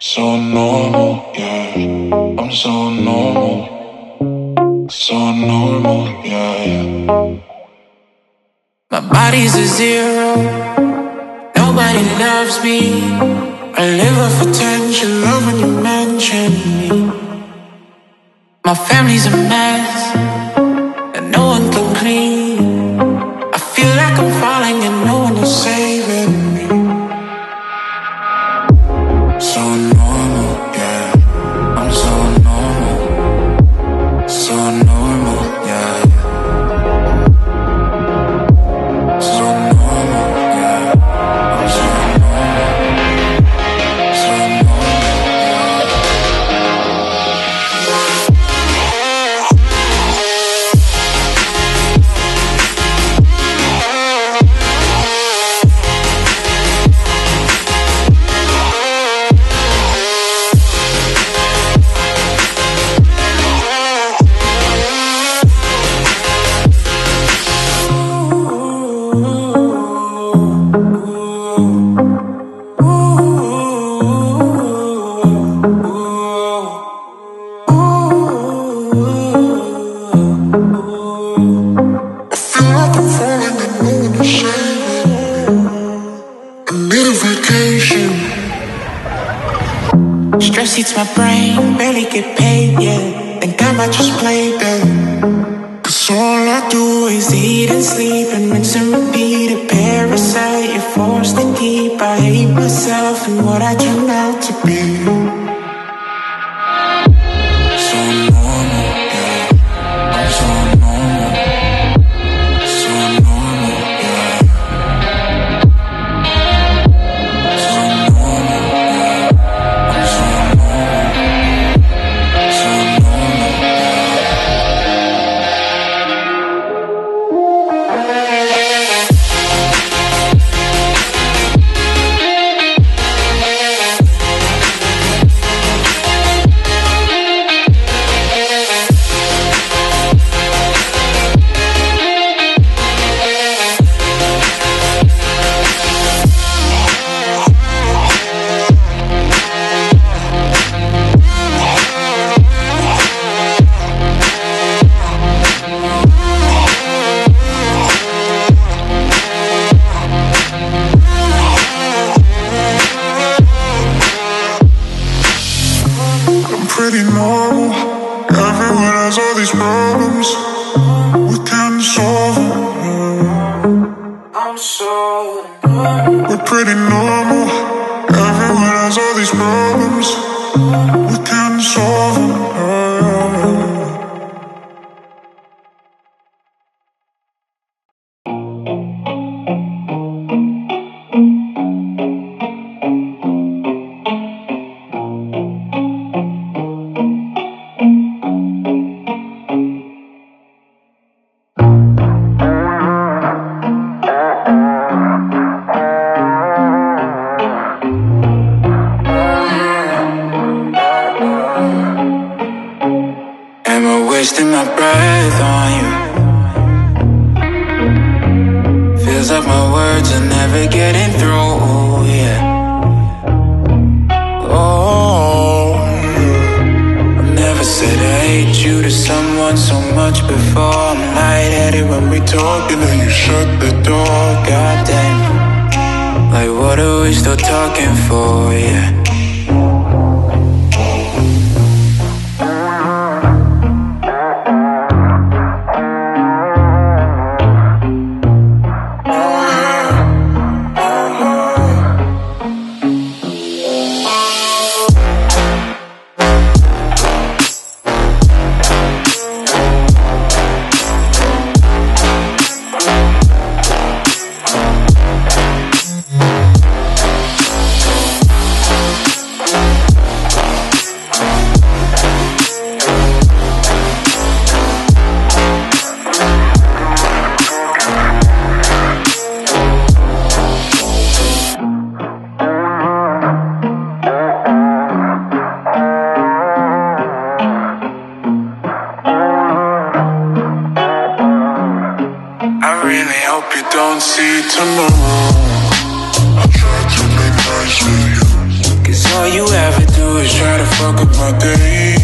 So normal, yeah. I'm so normal. So normal, yeah, yeah. My body's a zero. Nobody loves me. I live off attention, love when you mention me. My family's a mess, and no one can clean. Turn pretty normal. Everyone has all these problems. We can solve them. I'm so We're pretty normal. Everyone has all these problems. We can solve them. Much before. I'm lightheaded when we talk, and then you shut the door. Goddamn, like what are we still talking for? Yeah. always try to fuck up my day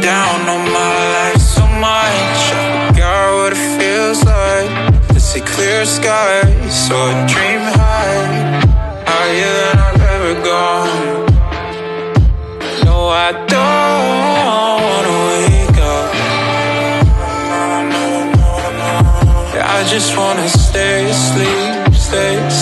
down on my life so much. I forgot what it feels like to see clear skies. So I dream high, higher than I've ever gone. No, I don't wanna wake up. I just wanna stay asleep, stay asleep.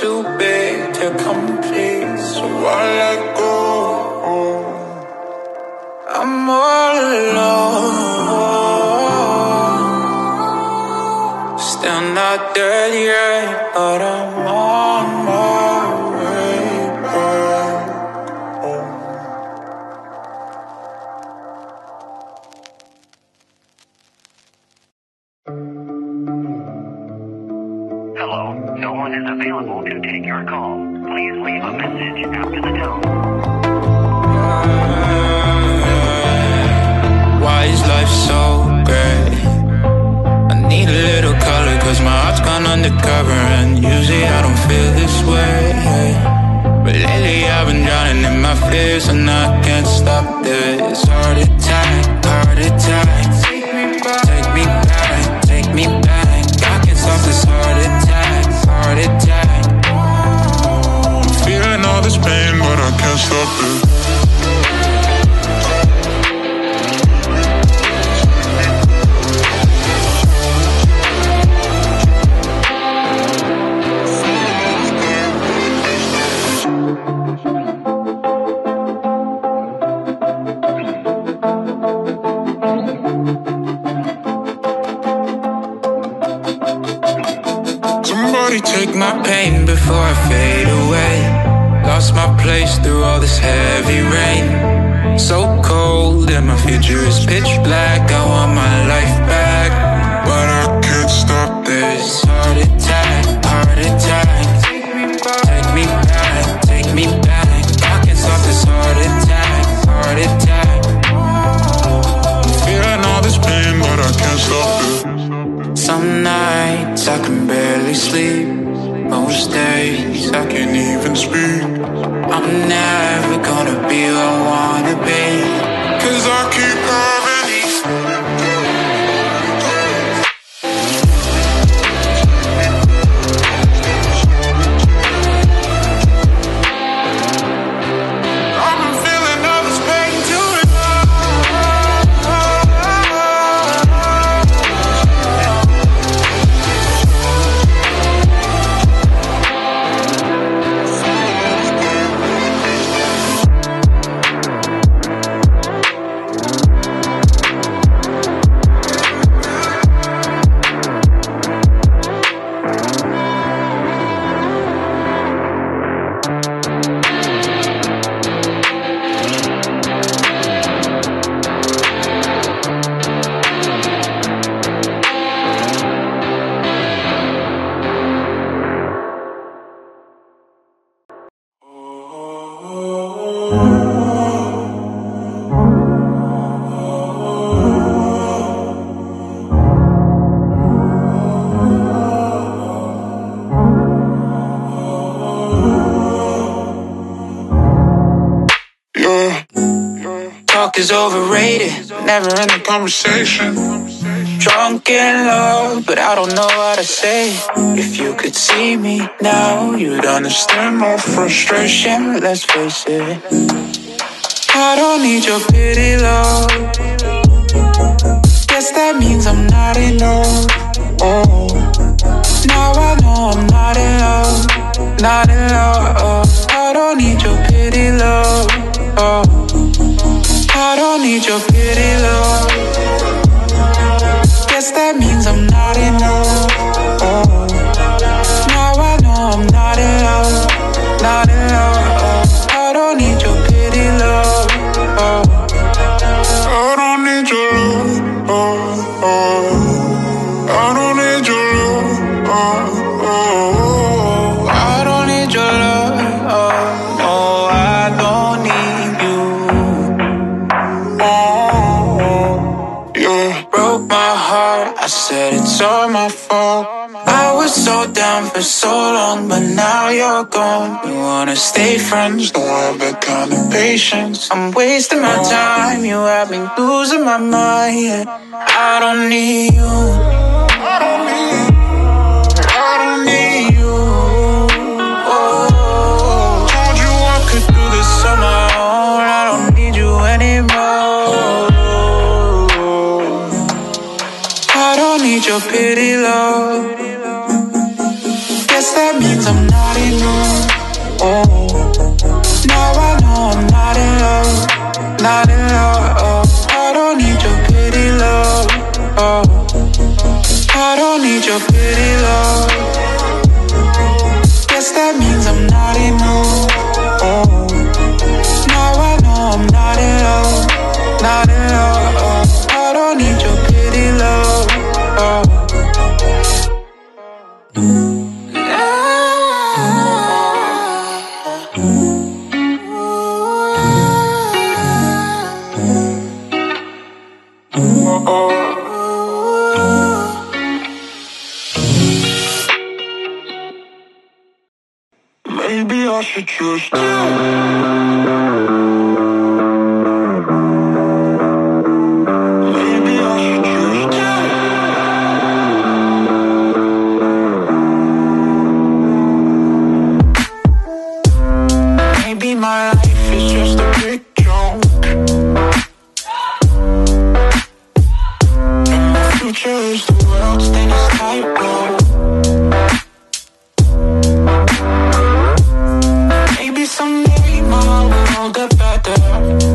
too big to complete, so I let go. I'm all alone, still not dead yet, but I'm all. undercover And usually I don't feel this way. But lately I've been drowning in my fears and I take my pain before I fade away. Lost my place through all this heavy rain. So cold and my future is pitch black. I want my life back, but I can't stop this heart attack, heart attack. Take me back, take me back. I can't stop this heart attack, heart attack. Feeling all this pain, but I can't stop it. Some nights I can barely sleep. Most days I can't even speak. I'm never gonna be who conversation. Drunk in love, but I don't know how to say. If you could see me now, you'd understand my frustration. Let's face it. I don't need your pity, love. Guess that means I'm not enough. Oh, now I know I'm not in love, not in love. I don't need your pity, love. Oh, I don't need your pity, love. Guess that means I'm not enough. I'm wasting my time. You have me losing my mind. I don't need you. I don't need. I don't need you. Oh, told you I could do this on my own. I don't need you anymore. I don't need your pity, need your pity love. Guess that means I'm not enough. Oh, now I know I'm not in love, not in love. Maybe I should just do we won't get better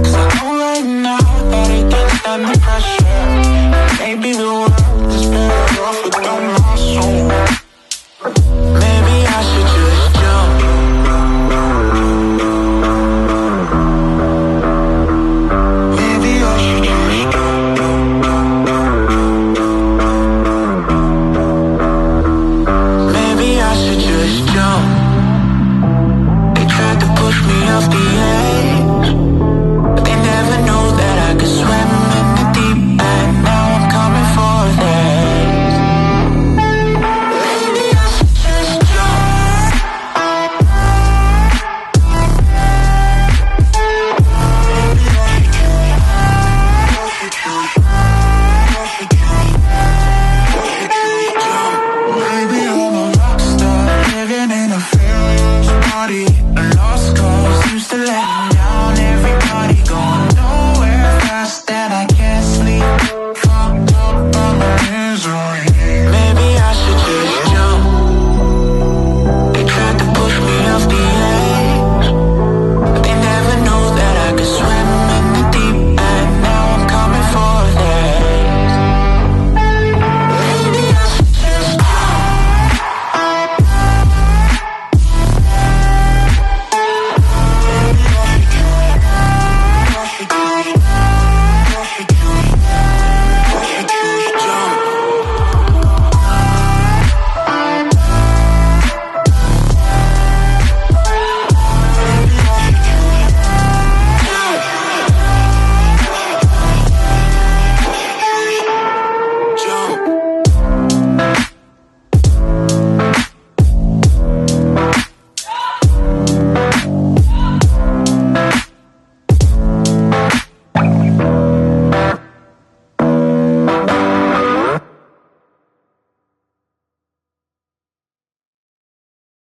Cause I know right now that it can the pressure Maybe the world is better off soul Maybe I should just